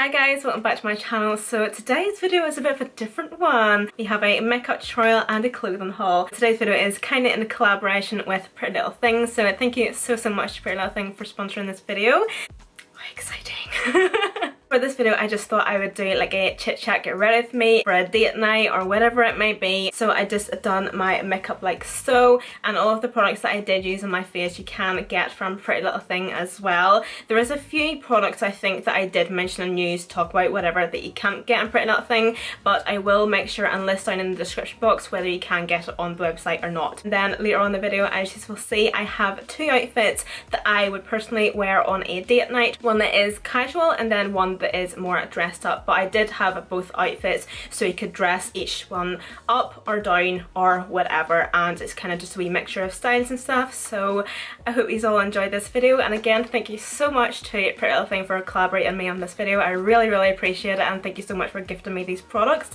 Hi guys, welcome back to my channel. So today's video is a bit of a different one. We have a makeup tutorial and a clothing haul. Today's video is kind of in collaboration with Pretty Little Thing. So thank you so, so much to Pretty Little Thing for sponsoring this video. Exciting. For this video I just thought I would do like a chit chat get ready with me for a date night or whatever it may be. So I just done my makeup like so and all of the products that I did use on my face you can get from Pretty Little Thing as well. There is a few products I think that I did mention and use, talk about, whatever that you can't get on Pretty Little Thing but I will make sure and list down in the description box whether you can get it on the website or not. And then later on in the video as you will see I have two outfits that I would personally wear on a date night. One that is casual and then one that is more dressed up but I did have both outfits so you could dress each one up or down or whatever and it's kind of just a wee mixture of styles and stuff so I hope you all enjoyed this video and again thank you so much to Pretty Little Thing for collaborating me on this video I really really appreciate it and thank you so much for gifting me these products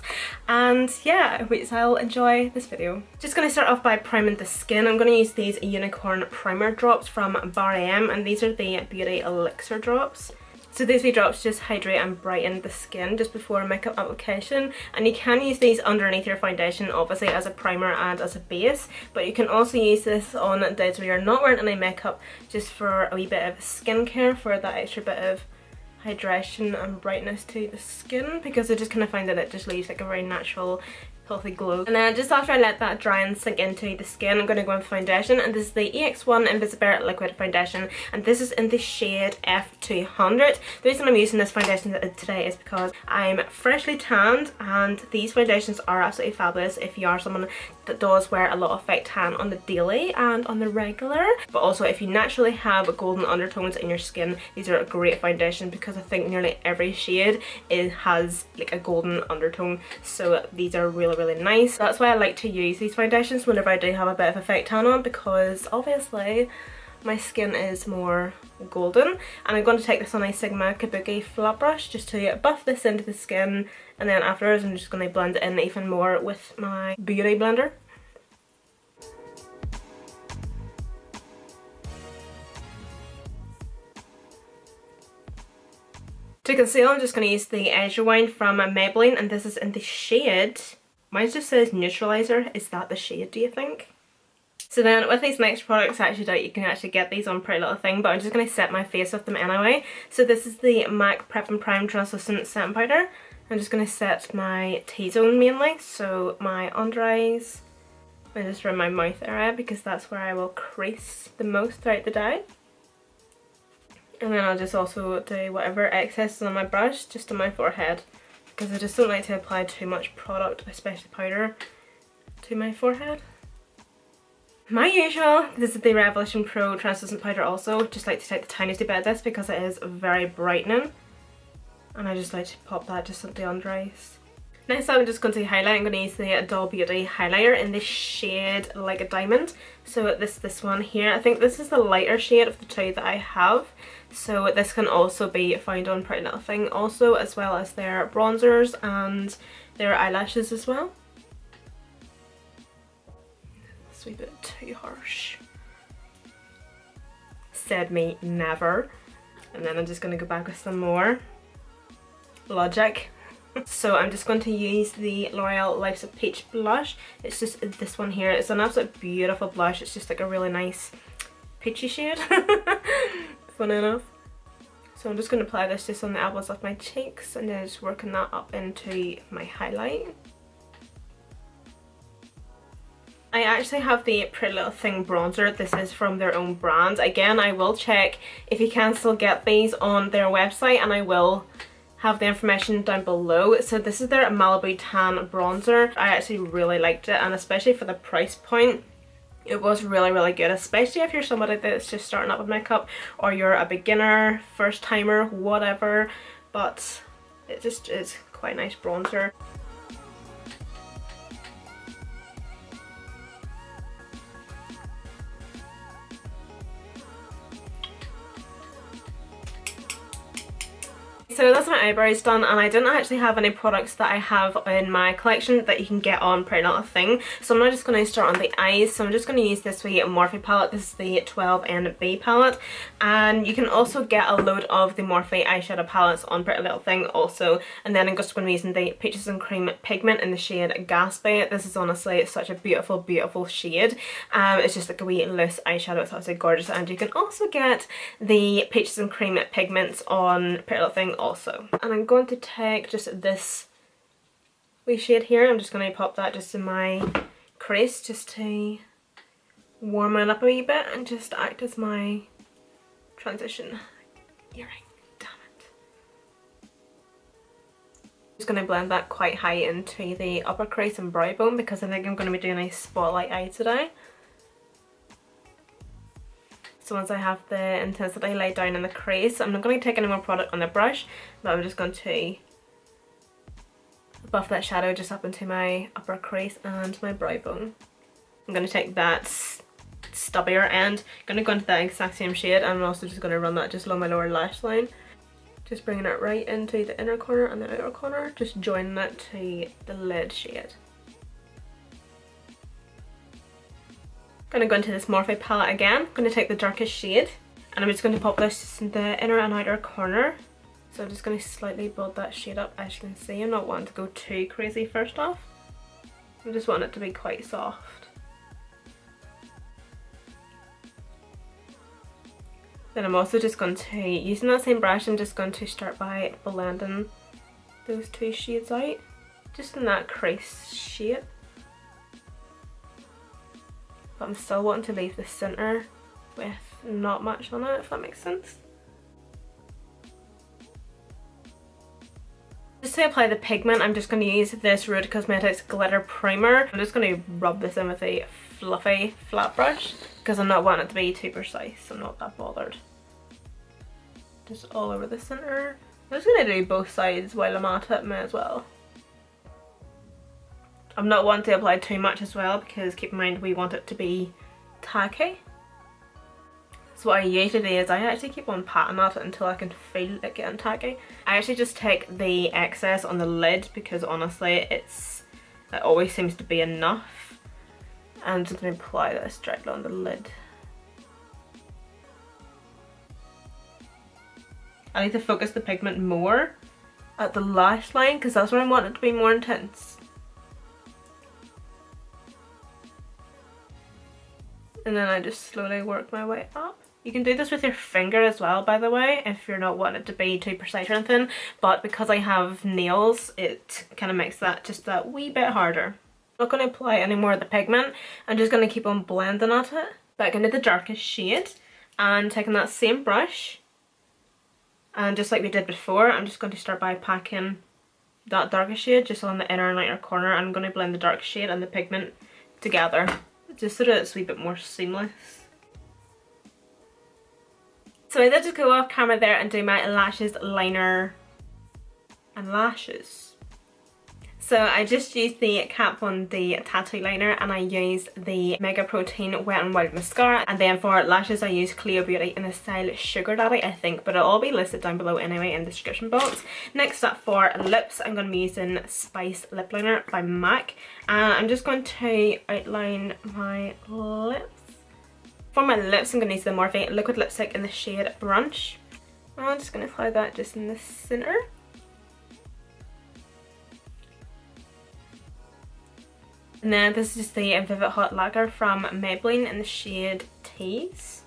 and yeah I hope you all enjoy this video. Just going to start off by priming the skin. I'm going to use these unicorn primer drops from Barry M and these are the Beauty Elixir drops. So these wee drops just hydrate and brighten the skin just before a makeup application. And you can use these underneath your foundation obviously as a primer and as a base. But you can also use this on days where you're not wearing any makeup just for a wee bit of skincare for that extra bit of hydration and brightness to the skin because I just kind of find that it just leaves like a very natural healthy glow. And then just after I let that dry and sink into the skin, I'm going to go in foundation. And this is the EX1 Invisiwear Liquid Foundation. And this is in the shade F200. The reason I'm using this foundation today is because I'm freshly tanned. And these foundations are absolutely fabulous if you are someone that does wear a lot of fake tan on the daily and on the regular. But also if you naturally have golden undertones in your skin, these are a great foundation because I think nearly every shade it has like a golden undertone. So these are really really nice. That's why I like to use these foundations whenever I do have a bit of a fake tan on because obviously my skin is more golden. And I'm going to take this on a Sigma Kabuki flat brush just to buff this into the skin. And then afterwards I'm just going to blend it in even more with my beauty blender. To conceal I'm just going to use the Age Rewind from Maybelline and this is in the shade Mine just says neutralizer. Is that the shade, do you think? So then with these next products, I actually doubt you can actually get these on Pretty Little Thing, but I'm just going to set my face with them anyway. So this is the MAC Prep and Prime Translucent Setting Powder. I'm just going to set my T-zone mainly, so my under eyes, and just around my mouth area because that's where I will crease the most throughout the day. And then I'll just also do whatever excess is on my brush just on my forehead because I just don't like to apply too much product, especially powder, to my forehead. My usual, this is the Revolution Pro Translucent Powder also, just like to take the tiniest bit of this because it is very brightening. And I just like to pop that just on the under eyes. Next I'm just going to highlight, I'm going to use the Doll Beauty highlighter in the shade Like a Diamond. So this this one here, I think this is the lighter shade of the two that I have. So this can also be found on Pretty Little Thing also as well as their bronzers and their eyelashes as well. It's a wee bit too harsh. Said me never. And then I'm just going to go back with some more. Logic so I'm just going to use the L'Oreal Life's a Peach blush. It's just this one here. It's an absolute beautiful blush. It's just like a really nice peachy shade. Fun enough. So I'm just going to apply this just on the elbows of my cheeks and then just working that up into my highlight. I actually have the Pretty Little Thing bronzer. This is from their own brand. Again, I will check if you can still get these on their website and I will have the information down below. So this is their Malibu Tan bronzer. I actually really liked it and especially for the price point it was really really good especially if you're somebody that's just starting up with makeup or you're a beginner first timer whatever but it just is quite a nice bronzer So that's my eyebrows done and I didn't actually have any products that I have in my collection that you can get on Pretty Little Thing. So I'm now just going to start on the eyes. So I'm just going to use this wee Morphe palette. This is the 12NB palette. And you can also get a load of the Morphe eyeshadow palettes on Pretty Little Thing also. And then I'm just going to be using the Peaches and Cream pigment in the shade Gatsby. This is honestly such a beautiful, beautiful shade. Um, it's just like a wee loose eyeshadow. It's absolutely gorgeous. And you can also get the Peaches and Cream pigments on Pretty Little Thing also. And I'm going to take just this wee shade here. I'm just going to pop that just in my crease just to warm it up a wee bit and just act as my transition earring. Damn it. I'm just going to blend that quite high into the upper crease and brow bone because I think I'm going to be doing a spotlight eye today. So once I have the intensity laid down in the crease, I'm not going to take any more product on the brush, but I'm just going to buff that shadow just up into my upper crease and my brow bone. I'm going to take that stubbier end, I'm going to go into that exact same shade and I'm also just going to run that just along my lower lash line. Just bringing it right into the inner corner and the outer corner, just joining it to the lid shade. Gonna go into this Morphe palette again. I'm Gonna take the darkest shade and I'm just going to pop this in the inner and outer corner. So I'm just going to slightly build that shade up as you can see. I'm not wanting to go too crazy first off. I just want it to be quite soft. Then I'm also just going to, using that same brush, I'm just going to start by blending those two shades out. Just in that crease shape but I'm still wanting to leave the centre with not much on it, if that makes sense. Just to apply the pigment, I'm just going to use this Rude Cosmetics Glitter Primer. I'm just going to rub this in with a fluffy flat brush because I'm not wanting it to be too precise. I'm not that bothered. Just all over the centre. I'm just going to do both sides while I'm at it, may as well. I'm not wanting to apply too much as well because keep in mind we want it to be tacky. So what I usually do is I actually keep on patting at it until I can feel it getting tacky. I actually just take the excess on the lid because honestly it's it always seems to be enough. And I'm just going to apply this directly on the lid. I need to focus the pigment more at the lash line because that's where I want it to be more intense. And then I just slowly work my way up. You can do this with your finger as well, by the way, if you're not wanting it to be too precise or anything, but because I have nails, it kind of makes that just that wee bit harder. I'm not going to apply any more of the pigment, I'm just going to keep on blending at it. Back into the darkest shade, and taking that same brush, and just like we did before, I'm just going to start by packing that darkest shade just on the inner and outer corner. I'm going to blend the dark shade and the pigment together just so that it's a wee bit more seamless. So I did just go off camera there and do my lashes, liner and lashes. So I just used the Kat Von D tattoo liner and I used the Mega Protein Wet n Wild Mascara and then for lashes I used Clio Beauty in the style Sugar Daddy I think but it'll all be listed down below anyway in the description box. Next up for lips I'm going to be using Spice Lip Liner by MAC and I'm just going to outline my lips. For my lips I'm going to use the Morphe Liquid Lipstick in the shade Brunch. I'm just going to apply that just in the centre. And then this is the Vivid Hot Lacquer from Maybelline in the shade Tease.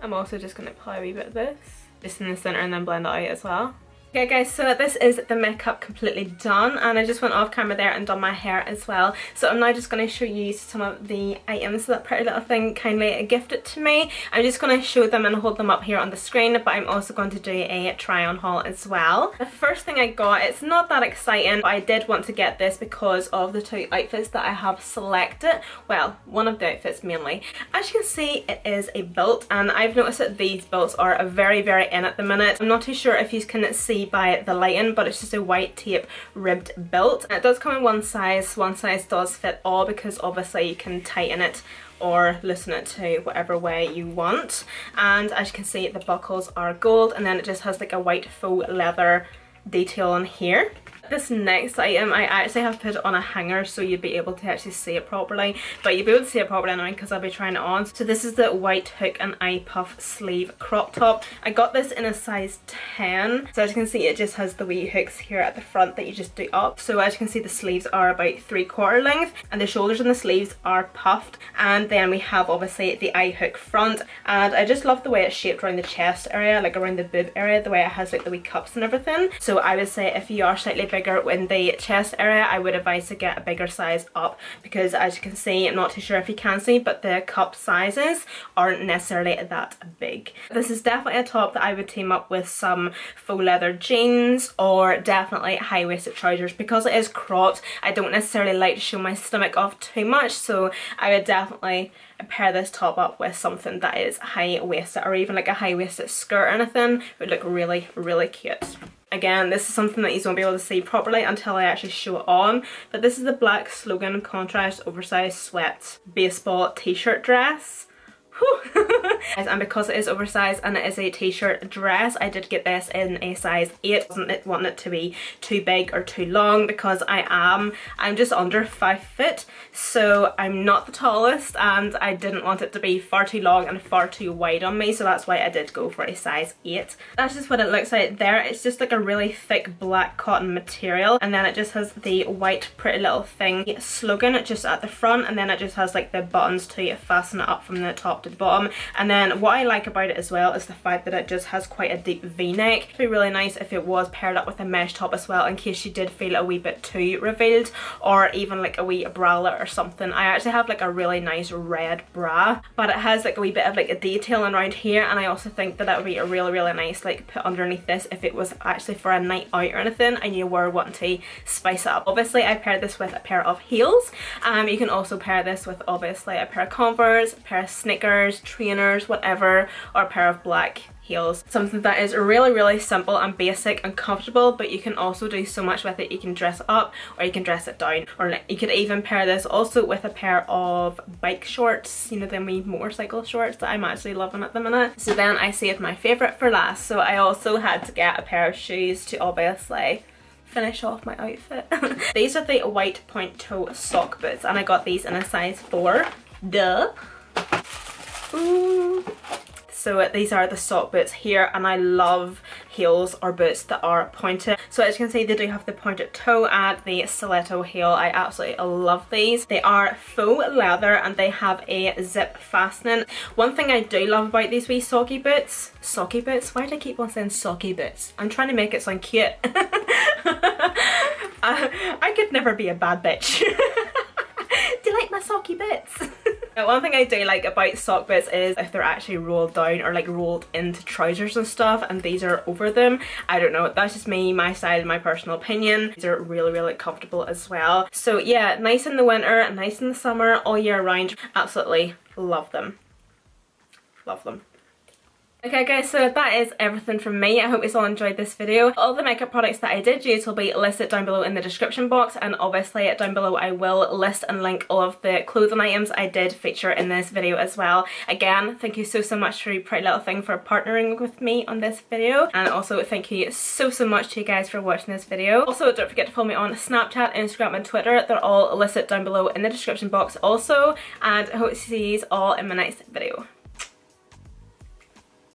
I'm also just going to apply a wee bit of this, just in the centre and then blend it out as well. Okay guys, so this is the makeup completely done and I just went off camera there and done my hair as well. So I'm now just going to show you some of the items that Pretty Little Thing kindly gifted to me. I'm just going to show them and hold them up here on the screen but I'm also going to do a try on haul as well. The first thing I got, it's not that exciting but I did want to get this because of the two outfits that I have selected. Well, one of the outfits mainly. As you can see it is a belt and I've noticed that these belts are very very in at the minute. I'm not too sure if you can see see by the lighting, but it's just a white tape ribbed belt. It does come in one size. One size does fit all because obviously you can tighten it or loosen it to whatever way you want. And as you can see, the buckles are gold and then it just has like a white faux leather detail on here. This next item I actually have put on a hanger so you'd be able to actually see it properly but you'll be able to see it properly anyway because I'll be trying it on. So this is the white hook and eye puff sleeve crop top. I got this in a size 10 so as you can see it just has the wee hooks here at the front that you just do up. So as you can see the sleeves are about 3 quarter length and the shoulders and the sleeves are puffed and then we have obviously the eye hook front and I just love the way it's shaped around the chest area like around the boob area the way it has like the wee cups and everything. So I would say if you are slightly bigger in the chest area I would advise to get a bigger size up because as you can see I'm not too sure if you can see but the cup sizes aren't necessarily that big. This is definitely a top that I would team up with some faux leather jeans or definitely high-waisted trousers because it is cropped I don't necessarily like to show my stomach off too much so I would definitely pair this top up with something that is high-waisted or even like a high-waisted skirt or anything it would look really really cute. Again, this is something that you won't be able to see properly until I actually show it on. But this is the black slogan contrast oversized sweat baseball t-shirt dress. and because it is oversized and it is a t-shirt dress I did get this in a size 8 I wasn't wanting it to be too big or too long because I am I'm just under 5 foot. So I'm not the tallest and I didn't want it to be far too long and far too wide on me. So that's why I did go for a size 8. That's just what it looks like there. It's just like a really thick black cotton material. And then it just has the white pretty little thing slogan just at the front. And then it just has like the buttons to fasten it up from the top to the bottom and then what I like about it as well is the fact that it just has quite a deep v-neck. It'd be really nice if it was paired up with a mesh top as well in case you did feel a wee bit too revealed or even like a wee bralette or something. I actually have like a really nice red bra but it has like a wee bit of like a detailing around here and I also think that that would be a really really nice like put underneath this if it was actually for a night out or anything and you were wanting to spice it up. Obviously I paired this with a pair of heels. Um, you can also pair this with obviously a pair of Converse, a pair of Trainers, whatever, or a pair of black heels. Something that is really, really simple and basic and comfortable, but you can also do so much with it. You can dress up or you can dress it down. Or you could even pair this also with a pair of bike shorts, you know, them wee motorcycle shorts that I'm actually loving at the minute. So then I saved my favourite for last. So I also had to get a pair of shoes to obviously finish off my outfit. these are the white point toe sock boots and I got these in a size 4. Duh. So uh, these are the sock boots here and I love heels or boots that are pointed. So as you can see they do have the pointed toe and the stiletto heel. I absolutely love these. They are faux leather and they have a zip fastening. One thing I do love about these wee socky boots, socky boots? Why do I keep on saying socky boots? I'm trying to make it sound cute. I could never be a bad bitch. do you like my socky boots? One thing I do like about sock boots is if they're actually rolled down or like rolled into trousers and stuff and these are over them. I don't know, that's just me, my style, my personal opinion. These are really, really comfortable as well. So yeah, nice in the winter, nice in the summer, all year round. Absolutely love them. Love them. Okay guys, so that is everything from me. I hope you all enjoyed this video. All the makeup products that I did use will be listed down below in the description box and obviously down below I will list and link all of the clothing items I did feature in this video as well. Again, thank you so so much for Pretty Little Thing for partnering with me on this video and also thank you so so much to you guys for watching this video. Also don't forget to follow me on Snapchat, Instagram and Twitter. They're all listed down below in the description box also and I hope to see you all in my next video.